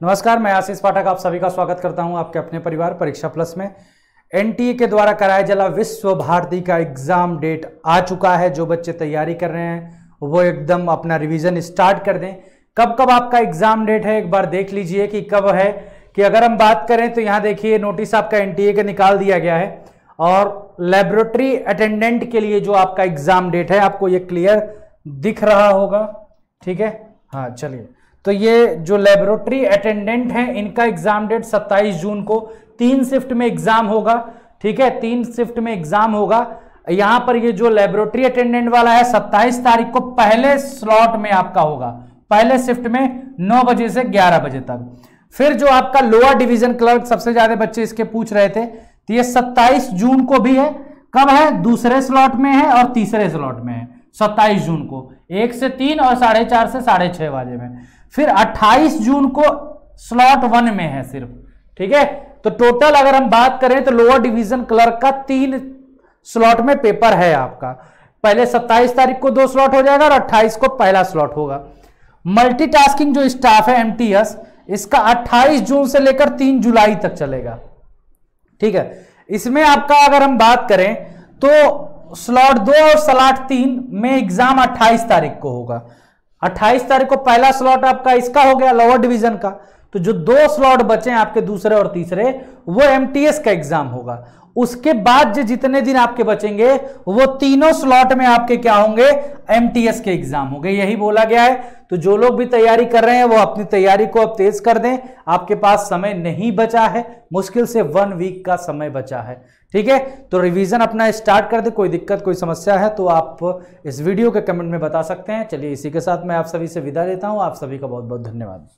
नमस्कार, मैं आशीष पाठक, आप सभी का स्वागत करता हूँ आपके अपने परिवार परीक्षा प्लस में। एनटीए के द्वारा कराया जला विश्व भारती का एग्ज़ाम डेट आ चुका है, जो बच्चे तैयारी कर रहे हैं, वो एकदम अपना रिवीजन स्टार्ट कर दें। कब कब आपका एग्ज़ाम डेट है, एक बार देख लीजिए कि कब है। कि अगर हम बात करें तो यहाँ देखिए, नोटिस आपका एनटीए का निकाल दिया गया है। और लेबोरेटरी अटेंडेंट के लिए जो आपका एग्ज़ाम डेट है, आपको ये क्लियर दिख रहा होगा। ठीक है? हाँ चलिए। तो ये जो लेबोरेटरी अटेंडेंट हैं, इनका एग्ज़ाम डेट 27 जून को, तीन शिफ्ट में एग्ज़ाम होगा, ठीक है? तीन शिफ्ट में एग्ज़ाम होगा। यहाँ पर ये जो लेबोरेटरी अटेंडेंट वाला है 27 तारीख को पहले स्लॉट में आपका होगा। पहले शिफ्ट में 9 बजे से 11 बजे तक। फिर जो आपका लोअर डिवीज़न क्लर्क सबसे ज़्यादा बच्चे इसके पूछ रहे थे तो ये 27 जून को भी है, कब है? दूसरे स्लॉट में है और तीसरे स्लॉट में है। 27 जून को, एक से तीन और साढ़े चार से साढ़े छह बजे में। फिर 28 जून को स्लॉट वन में है सिर्फ़, ठीक है? तो टोटल अगर हम बात करें तो लोअर डिवीज़न क्लर्क का तीन स्लॉट में पेपर है आपका। पहले 27 तारीख को दो स्लॉट हो जाएगा और 28 को पहला स्लॉट होगा। मल्टीटास्किंग जो स्टाफ है एमटीएस इसका 28 जून से लेकर 3 जुलाई तक चलेगा। ठीक है? इसमें आपका अगर हम बात करें तो स्लॉट दो और स्लॉट तीन में एग्ज़ाम 28 तारीख को होगा। 28 तारीख को पहला स्लॉट आपका इसका हो गया, लोअर डिवीज़न का। तो जो दो स्लॉट बचे हैं आपके दूसरे और तीसरे, वो एमटीएस का एग्ज़ाम होगा। उसके बाद जो जितने दिन आपके बचेंगे, वो तीनों स्लॉट में आपके क्या होंगे? एमटीएस के एग्ज़ाम होंगे। यही बोला गया है। तो जो लोग भी तैयारी कर रहे हैं, वो अपनी तैयारी को अब तेज कर दें। आपके पास समय नहीं बचा है। मुश्किल से वन वीक का समय बचा है। ठीक है? तो रिवीजन अपना स्टार्ट कर दे। कोई दिक्कत, कोई समस्या है तो आप इस वीडियो के कमेंट में बता सकते हैं। चलिए इसी के साथ मैं आप सभी से विदा लेता हूँ। आप सभी का बहुत बहुत धन्यवाद।